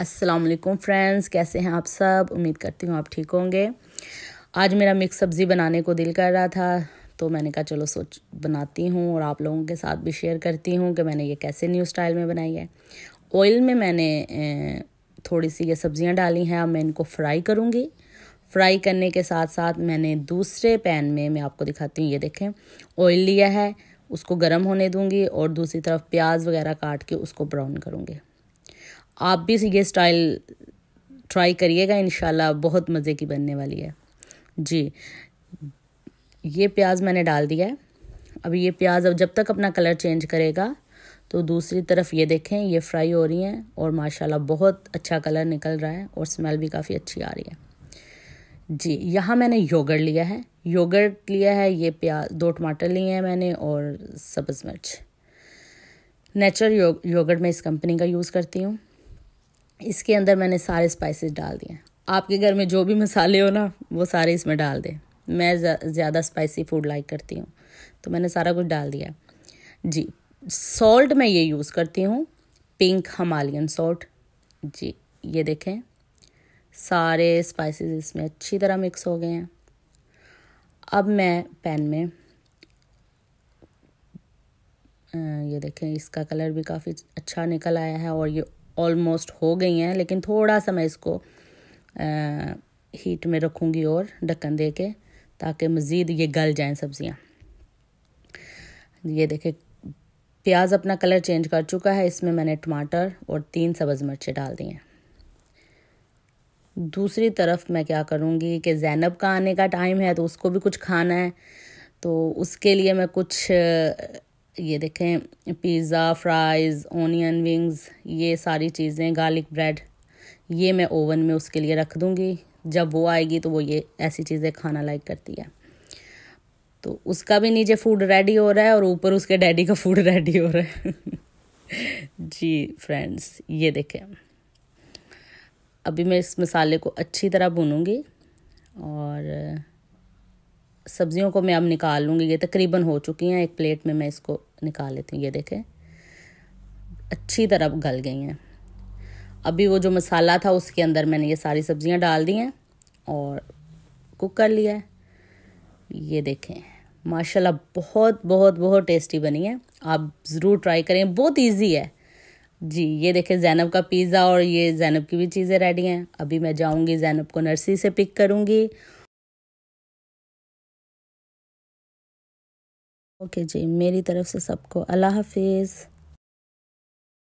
अस्सलाम वालेकुम फ्रेंड्स, कैसे हैं आप सब? उम्मीद करती हूँ आप ठीक होंगे। आज मेरा मिक्स सब्ज़ी बनाने को दिल कर रहा था तो मैंने कहा चलो सोच, बनाती हूँ और आप लोगों के साथ भी शेयर करती हूँ कि मैंने ये कैसे न्यू स्टाइल में बनाई है। ऑयल में मैंने थोड़ी सी ये सब्ज़ियाँ डाली हैं, अब मैं इनको फ्राई करूँगी। फ्राई करने के साथ साथ मैंने दूसरे पैन में, मैं आपको दिखाती हूँ, ये देखें ऑयल लिया है, उसको गर्म होने दूँगी और दूसरी तरफ़ प्याज वगैरह काट के उसको ब्राउन करूँगी। आप भी ये स्टाइल ट्राई करिएगा इन बहुत मज़े की बनने वाली है। जी। ये प्याज मैंने डाल दिया है। अभी ये प्याज अब जब तक अपना कलर चेंज करेगा तो दूसरी तरफ़ ये देखें, ये फ्राई हो रही हैं और माशाल्लाह बहुत अच्छा कलर निकल रहा है और स्मेल भी काफ़ी अच्छी आ रही है। जी, यहाँ मैंने योगर्ट लिया है। योगर्ट लिया है, ये प्याज, दो टमाटर लिए हैं मैंने और सब्ज़ मिर्च। नेचुरल योग योगर्ट मैं इस कंपनी का यूज़ करती हूँ। इसके अंदर मैंने सारे स्पाइसेस डाल दिए। आपके घर में जो भी मसाले हो ना, वो सारे इसमें डाल दें। मैं ज़्यादा स्पाइसी फ़ूड लाइक करती हूँ। तो मैंने सारा कुछ डाल दिया। जी सॉल्ट मैं ये यूज़ करती हूँ। पिंक हमालियन सॉल्ट जी, ये देखें। सारे स्पाइसेस इसमें अच्छी तरह मिक्स हो गए हैं। अब मैं पैन में ये देखें, इसका कलर भी काफ़ी अच्छा निकल आया है और ये ऑलमोस्ट हो गई हैं लेकिन थोड़ा सा मैं इसको आ, हीट में रखूँगी और ढक्कन दे के ताकि मज़ीद ये गल जाएँ सब्ज़ियाँ। ये देखें प्याज अपना कलर चेंज कर चुका है इसमें मैंने टमाटर और तीन सब्ज़ मिर्चें डाल दी हैं। दूसरी तरफ़ मैं क्या करूँगी कि जैनब का आने का टाइम है तो उसको भी कुछ खाना है तो उसके लिए मैं कुछ ये देखें पिज़्ज़ा फ्राइज़ ओनियन विंग्स ये सारी चीज़ें गार्लिक ब्रेड ये मैं ओवन में उसके लिए रख दूँगी। जब वो आएगी तो वो ये ऐसी चीज़ें खाना लाइक करती है। तो उसका भी नीचे फ़ूड रेडी हो रहा है और ऊपर उसके डैडी का फ़ूड रेडी हो रहा है। जी फ्रेंड्स ये देखें। अभी मैं इस मसाले को अच्छी तरह भूनूँगी और सब्जियों को मैं अब निकाल लूँगी। ये तकरीबन हो चुकी हैं। एक प्लेट में मैं इसको निकाल लेती हूँ। ये देखें। अच्छी तरह गल गई हैं। अभी वो जो मसाला था, उसके अंदर मैंने ये सारी सब्ज़ियाँ डाल दी हैं और कुक कर लिया है। ये देखें। माशाल्लाह, बहुत बहुत बहुत टेस्टी बनी है। आप ज़रूर ट्राई करें। बहुत इजी है। जी, ये देखें जैनब का पिज़्ज़ा और ये जैनब की भी चीज़ें रेडी हैं। अभी मैं जाऊँगी जैनब को नर्सरी से पिक करूँगी ओके जी मेरी तरफ़ से सबको अल्लाह हाफिज़।